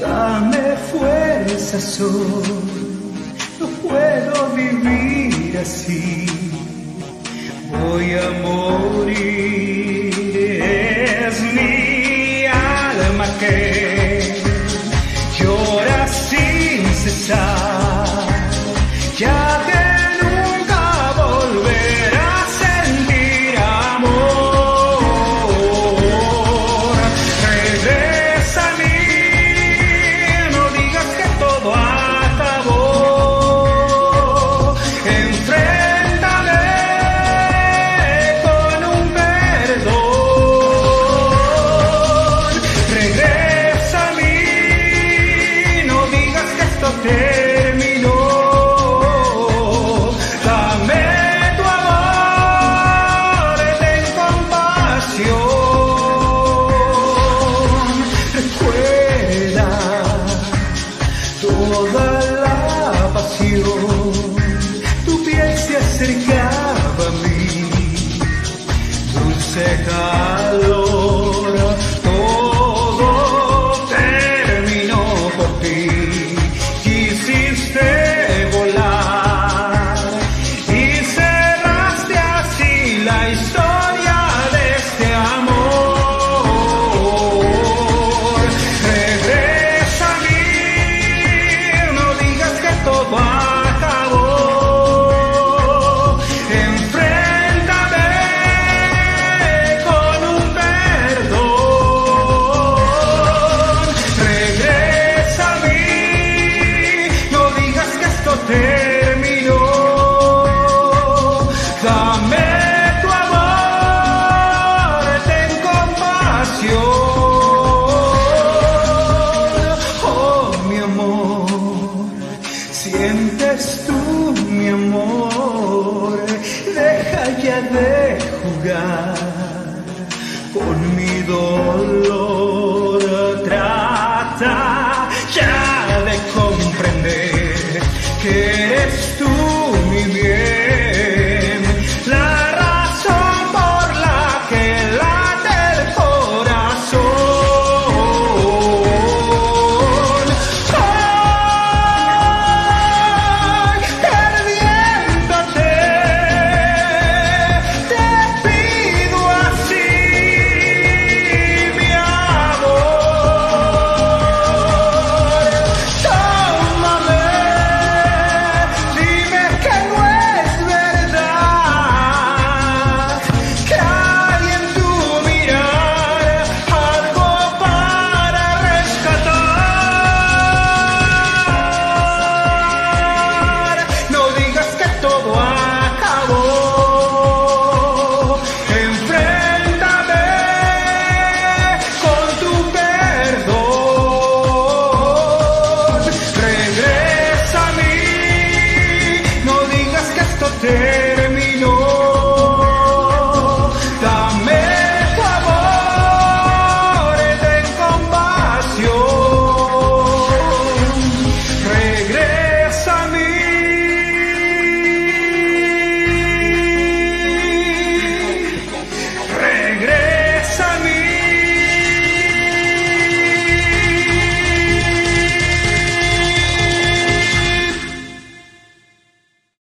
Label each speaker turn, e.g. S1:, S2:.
S1: dame fuerza, sol. No puedo vivir así, voy a morir. sientes tú, mi amor, deja ya de jugar con mi dolor. Trata ya de comprender que eres tú, mi bien.